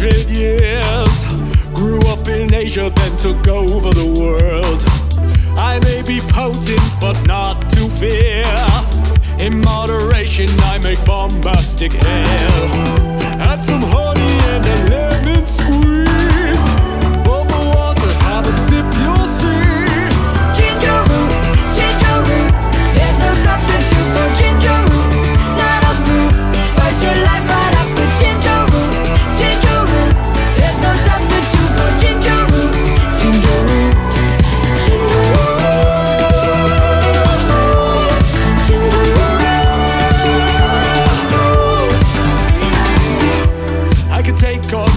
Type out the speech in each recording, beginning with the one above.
hundred years. Grew up in Asia, then took over the world. I may be potent, but not to fear. In moderation, I make bombastic hell.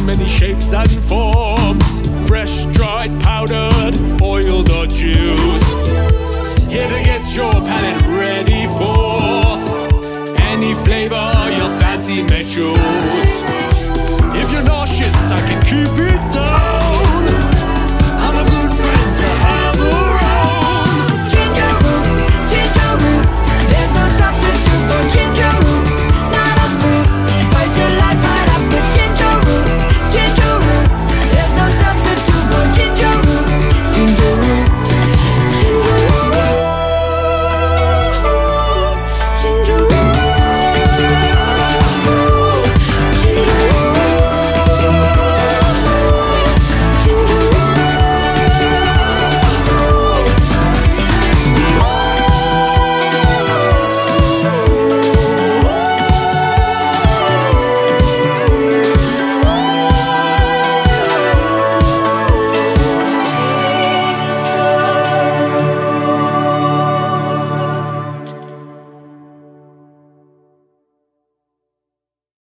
Many shapes and forms. Fresh, dried, powdered, oiled, or juiced. Here to get your palate ready for any flavor your fancy may choose.